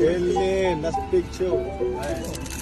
Ellen, that's big chill.